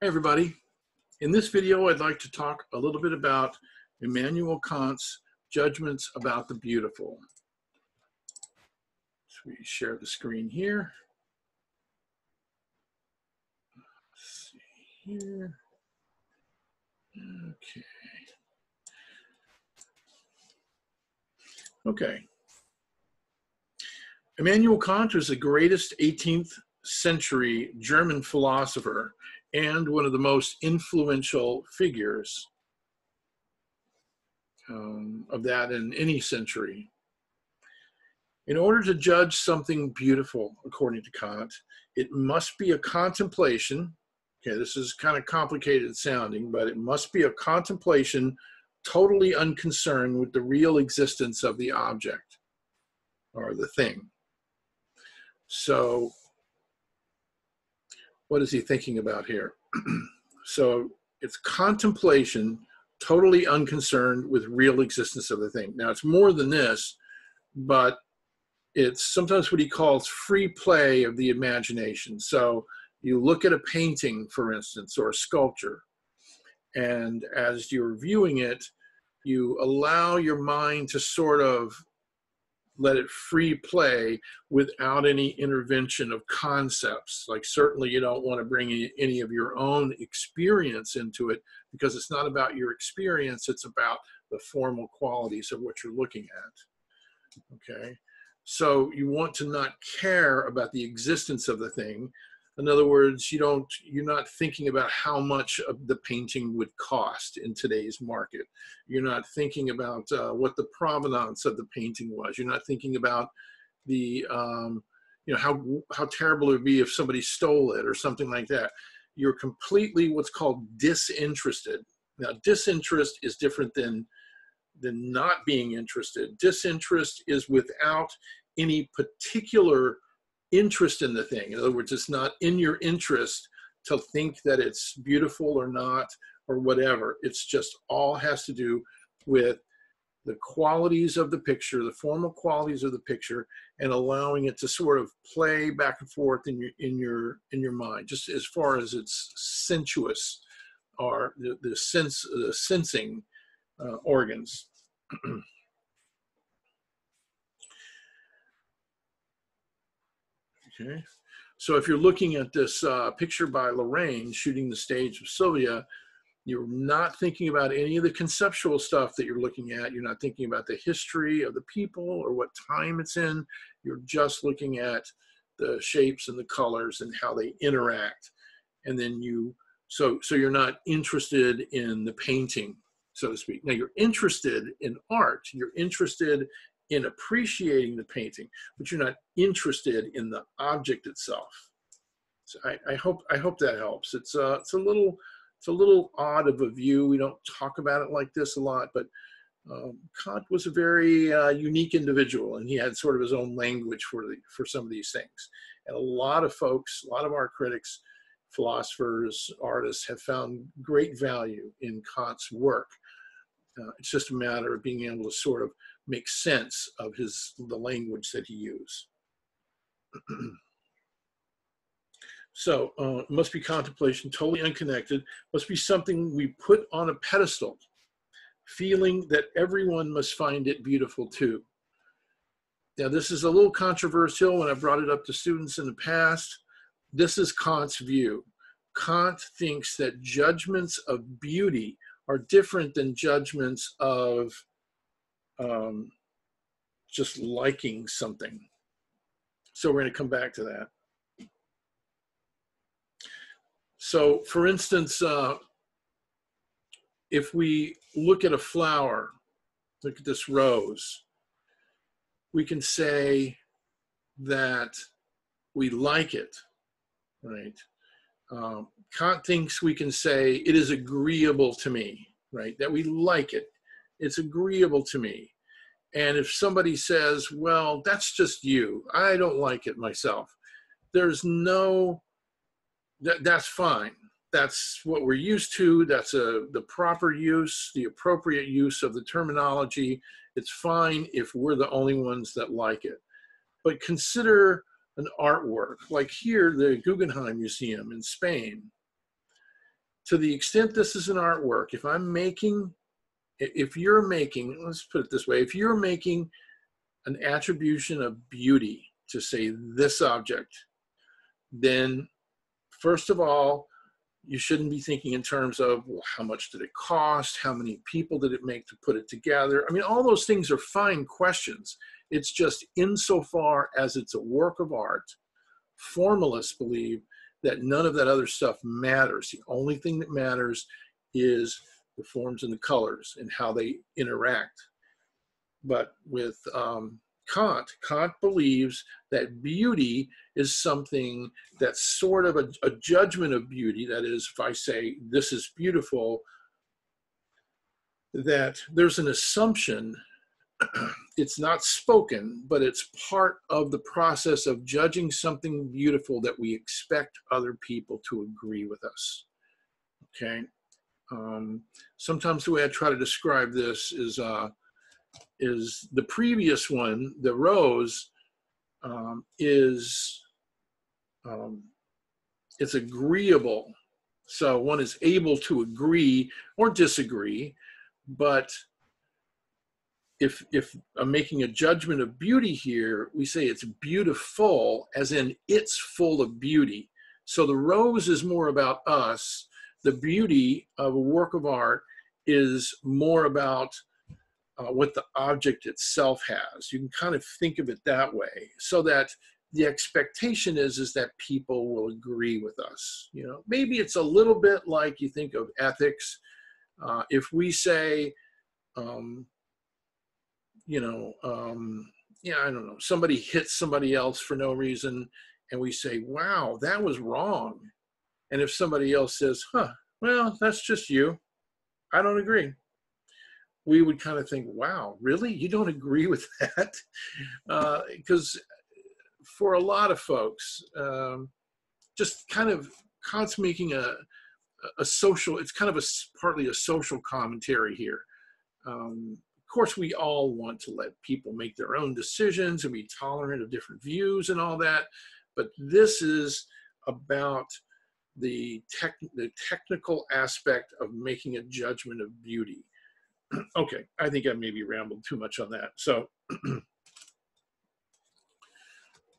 Hey everybody. In this video, I'd like to talk a little bit about Immanuel Kant's judgments about the beautiful. So we share the screen here. Let's see here. Okay. Okay. Immanuel Kant was the greatest 18th century German philosopher and one of the most influential figures um, of that in any century. In order to judge something beautiful, according to Kant, it must be a contemplation. Okay, this is kind of complicated sounding, but it must be a contemplation totally unconcerned with the real existence of the object or the thing. So what is he thinking about here? so it's contemplation, totally unconcerned with real existence of the thing. Now it's more than this, but it's sometimes what he calls free play of the imagination. So you look at a painting, for instance, or a sculpture, and as you're viewing it, you allow your mind to sort of let it free play without any intervention of concepts. Like certainly you don't want to bring any, of your own experience into it because it's not about your experience, it's about the formal qualities of what you're looking at. Okay. So you want to not care about the existence of the thing in other words, you don't, you're not thinking about how much the painting would cost in today's market. You're not thinking about uh, what the provenance of the painting was. You're not thinking about the, um, you know, how, how terrible it would be if somebody stole it or something like that. You're completely what's called disinterested. Now, disinterest is different than, than not being interested. Disinterest is without any particular interest in the thing. In other words, it's not in your interest to think that it's beautiful or not or whatever. It's just all has to do with the qualities of the picture, the formal qualities of the picture, and allowing it to sort of play back and forth in your in your in your mind, just as far as its sensuous or the, the sense the sensing uh, organs. Okay. So if you're looking at this uh, picture by Lorrain shooting the stag of Sylvia, you're not thinking about any of the conceptual stuff that you're looking at. You're not thinking about the history of the people or what time it's in. You're just looking at the shapes and the colors and how they interact. And then you, so, so you're not interested in the painting, so to speak. Now you're interested in art. You're interested in appreciating the painting, but you're not interested in the object itself. So I, I hope I hope that helps. It's uh, it's a little it's a little odd of a view. We don't talk about it like this a lot, but um, Kant was a very uh, unique individual, and he had sort of his own language for the for some of these things. And a lot of folks, a lot of our critics, philosophers, artists have found great value in Kant's work. Uh, it's just a matter of being able to sort of make sense of his the language that he used. so uh, must be contemplation, totally unconnected, must be something we put on a pedestal, feeling that everyone must find it beautiful too. Now this is a little controversial when I brought it up to students in the past. This is Kant's view. Kant thinks that judgments of beauty are different than judgments of um, just liking something. So we're going to come back to that. So, for instance, uh, if we look at a flower, look at this rose, we can say that we like it, right? Um, Kant thinks we can say it is agreeable to me, right? That we like it. It's agreeable to me. And if somebody says, well, that's just you, I don't like it myself, there's no, that, that's fine. That's what we're used to. That's a, the proper use, the appropriate use of the terminology. It's fine if we're the only ones that like it. But consider an artwork like here, the Guggenheim Museum in Spain. to the extent this is an artwork, if I'm making, if you're making, let's put it this way, if you're making an attribution of beauty to say this object, then first of all, you shouldn't be thinking in terms of well, how much did it cost? How many people did it make to put it together? I mean, all those things are fine questions. It's just insofar as it's a work of art, formalists believe that none of that other stuff matters. The only thing that matters is the forms and the colors and how they interact. But with um, Kant, Kant believes that beauty is something that's sort of a, a judgment of beauty. That is, if I say this is beautiful, that there's an assumption it's not spoken, but it's part of the process of judging something beautiful that we expect other people to agree with us. Okay. Um, sometimes the way I try to describe this is uh, is the previous one, the rose, um, is um, it's agreeable. So one is able to agree or disagree, but if if I'm making a judgment of beauty here, we say it's beautiful, as in it's full of beauty. So the rose is more about us. The beauty of a work of art is more about uh, what the object itself has. You can kind of think of it that way, so that the expectation is is that people will agree with us. You know, maybe it's a little bit like you think of ethics. Uh, if we say um, you know, um, yeah, I don't know, somebody hits somebody else for no reason, and we say, wow, that was wrong. And if somebody else says, huh, well, that's just you, I don't agree. We would kind of think, wow, really? You don't agree with that? Because uh, for a lot of folks, um, just kind of Kant's making a, a social, it's kind of a partly a social commentary here. Um, of course, we all want to let people make their own decisions and be tolerant of different views and all that. But this is about the, tech, the technical aspect of making a judgment of beauty. okay, I think I maybe rambled too much on that. So,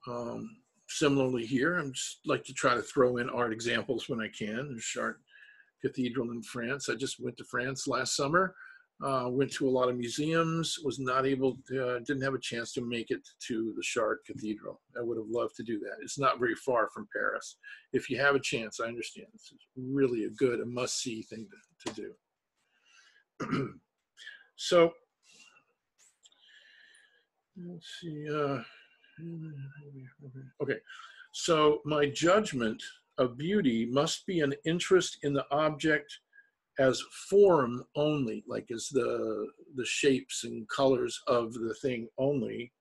um, similarly here, I'm just like to try to throw in art examples when I can. Chartres Cathedral in France. I just went to France last summer uh, went to a lot of museums, was not able, to, uh, didn't have a chance to make it to the Chartres Cathedral. I would have loved to do that. It's not very far from Paris. If you have a chance, I understand. It's really a good, a must-see thing to, to do. so, let's see. Uh, okay, so my judgment of beauty must be an interest in the object as form only, like as the, the shapes and colors of the thing only,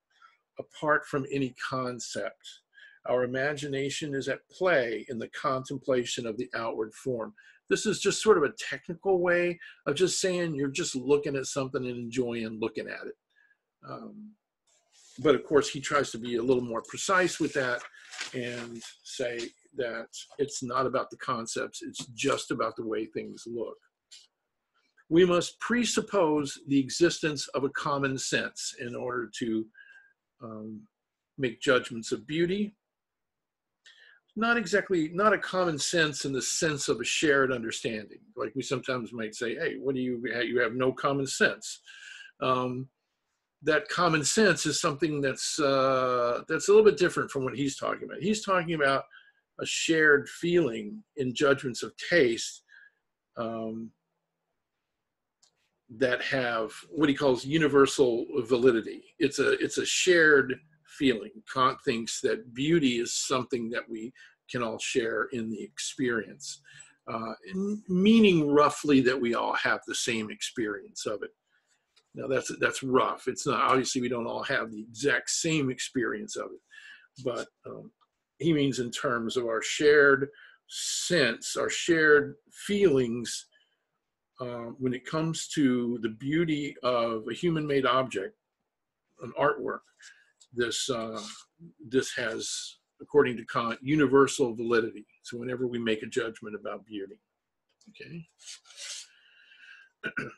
apart from any concept. Our imagination is at play in the contemplation of the outward form. This is just sort of a technical way of just saying you're just looking at something and enjoying looking at it. Um, but of course, he tries to be a little more precise with that and say that it's not about the concepts, it's just about the way things look we must presuppose the existence of a common sense in order to um, make judgments of beauty. Not exactly, not a common sense in the sense of a shared understanding. Like we sometimes might say, hey, what do you, you have no common sense. Um, that common sense is something that's, uh, that's a little bit different from what he's talking about. He's talking about a shared feeling in judgments of taste um, that have what he calls universal validity. It's a it's a shared feeling. Kant thinks that beauty is something that we can all share in the experience, uh, meaning roughly that we all have the same experience of it. Now that's that's rough. It's not obviously we don't all have the exact same experience of it, but um, he means in terms of our shared sense, our shared feelings uh, when it comes to the beauty of a human-made object, an artwork, this uh, this has, according to Kant, universal validity. So whenever we make a judgment about beauty, Okay.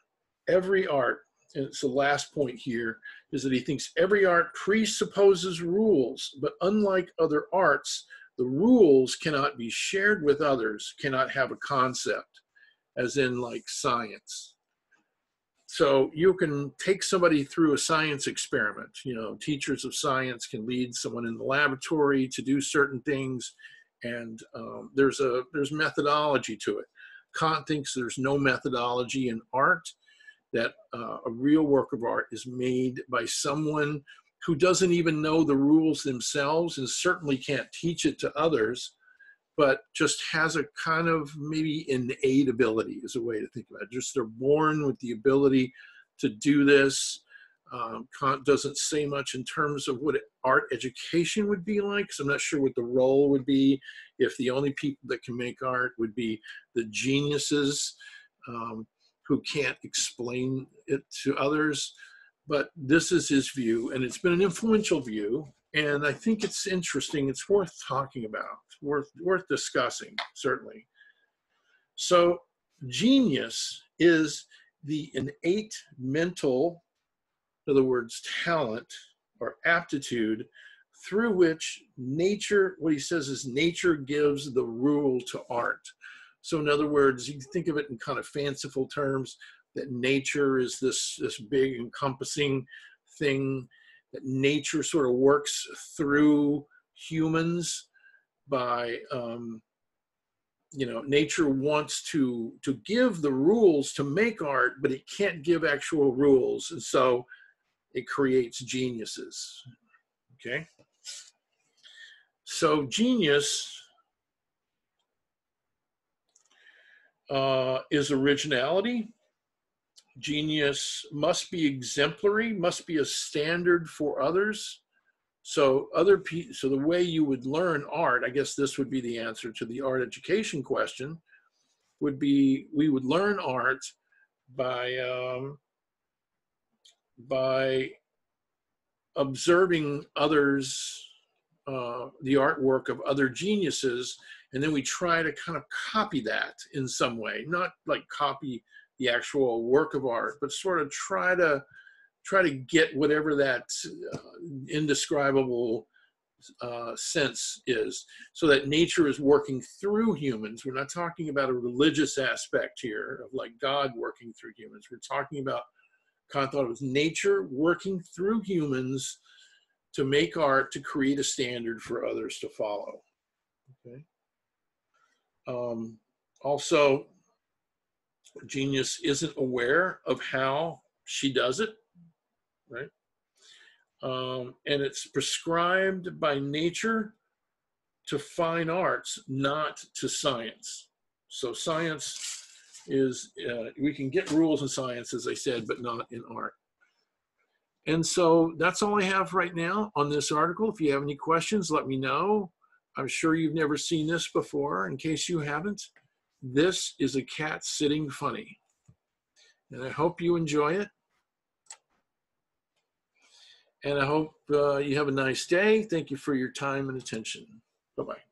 every art, and it's the last point here, is that he thinks every art presupposes rules, but unlike other arts, the rules cannot be shared with others, cannot have a concept, as in like science. So you can take somebody through a science experiment. You know, teachers of science can lead someone in the laboratory to do certain things, and um, there's a there's methodology to it. Kant thinks there's no methodology in art, that uh, a real work of art is made by someone who doesn't even know the rules themselves and certainly can't teach it to others, but just has a kind of maybe innate ability, is a way to think about it. Just they're born with the ability to do this. Um, Kant doesn't say much in terms of what art education would be like, because I'm not sure what the role would be if the only people that can make art would be the geniuses. Um, who can't explain it to others. But this is his view, and it's been an influential view. And I think it's interesting. It's worth talking about, worth worth discussing, certainly. So, genius is the innate mental, in other words, talent or aptitude through which nature, what he says is nature gives the rule to art. So in other words, you think of it in kind of fanciful terms that nature is this this big encompassing thing nature sort of works through humans by um, you know nature wants to to give the rules to make art but it can't give actual rules. And so it creates geniuses. Okay? So genius uh, is originality. Genius must be exemplary, must be a standard for others. So other pe- so the way you would learn art, I guess this would be the answer to the art education question, would be we would learn art by um, by observing others, uh, the artwork of other geniuses, and then we try to kind of copy that in some way not like copy the actual work of art but sort of try to try to get whatever that uh, indescribable uh, sense is so that nature is working through humans. We're not talking about a religious aspect here of like god working through humans. We're talking about Kant thought it was nature working through humans to make art to create a standard for others to follow. Okay? Um, also, genius isn't aware of how she does it, right? Um, and it's prescribed by nature to fine arts, not to science. So science is, uh, we can get rules in science, as I said, but not in art. And so that's all I have right now on this article. If you have any questions, let me know. I'm sure you've never seen this before. In case you haven't, this is a cat sitting funny. And I hope you enjoy it. And I hope uh, you have a nice day. Thank you for your time and attention. Bye bye.